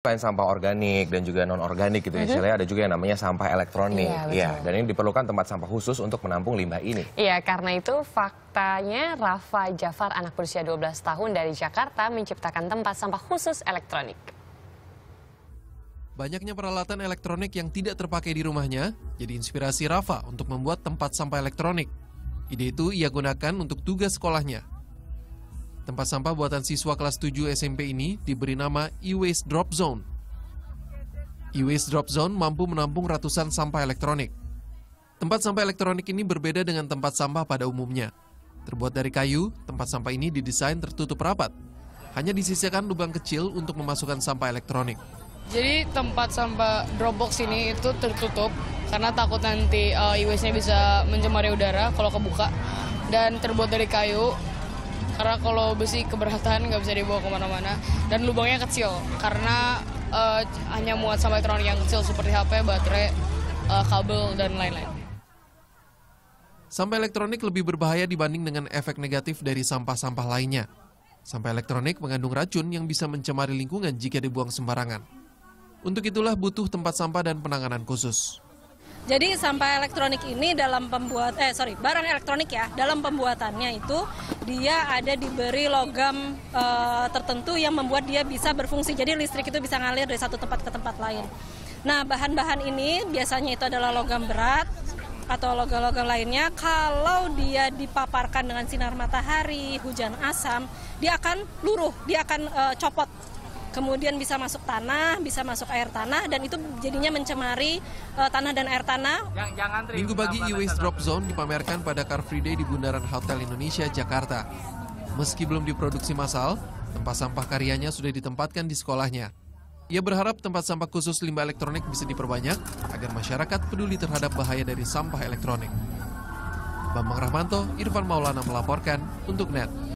Selain sampah organik dan juga non organik gitu ya, istilahnya ada juga yang namanya sampah elektronik. Iya. Iya, dan ini diperlukan tempat sampah khusus untuk menampung limbah ini. Iya, karena itu faktanya Rafa Jafar, anak berusia 12 tahun dari Jakarta, menciptakan tempat sampah khusus elektronik. Banyaknya peralatan elektronik yang tidak terpakai di rumahnya jadi inspirasi Rafa untuk membuat tempat sampah elektronik. Ide itu ia gunakan untuk tugas sekolahnya. Tempat sampah buatan siswa kelas 7 SMP ini diberi nama e-waste drop zone. E-waste drop zone mampu menampung ratusan sampah elektronik. Tempat sampah elektronik ini berbeda dengan tempat sampah pada umumnya. Terbuat dari kayu, tempat sampah ini didesain tertutup rapat. Hanya disisikan lubang kecil untuk memasukkan sampah elektronik. Jadi tempat sampah Dropbox ini itu tertutup karena takut nanti uh, e-waste-nya bisa mencemari udara kalau kebuka dan terbuat dari kayu karena kalau besi keberatan nggak bisa dibawa ke mana-mana dan lubangnya kecil karena uh, hanya muat sampah elektronik yang kecil seperti HP, baterai, uh, kabel dan lain-lain. Sampah elektronik lebih berbahaya dibanding dengan efek negatif dari sampah-sampah lainnya. Sampah elektronik mengandung racun yang bisa mencemari lingkungan jika dibuang sembarangan. Untuk itulah butuh tempat sampah dan penanganan khusus. Jadi sampah elektronik ini dalam pembuat eh sorry barang elektronik ya dalam pembuatannya itu dia ada diberi logam eh, tertentu yang membuat dia bisa berfungsi. Jadi listrik itu bisa ngalir dari satu tempat ke tempat lain. Nah bahan-bahan ini biasanya itu adalah logam berat atau logam-logam lainnya. Kalau dia dipaparkan dengan sinar matahari, hujan asam, dia akan luruh, dia akan eh, copot kemudian bisa masuk tanah, bisa masuk air tanah, dan itu jadinya mencemari uh, tanah dan air tanah. Minggu pagi e-waste drop zone dipamerkan pada Car Free Day di Bundaran Hotel Indonesia, Jakarta. Meski belum diproduksi massal, tempat sampah karyanya sudah ditempatkan di sekolahnya. Ia berharap tempat sampah khusus limbah elektronik bisa diperbanyak agar masyarakat peduli terhadap bahaya dari sampah elektronik. Bambang Rahmanto, Irfan Maulana melaporkan untuk NET.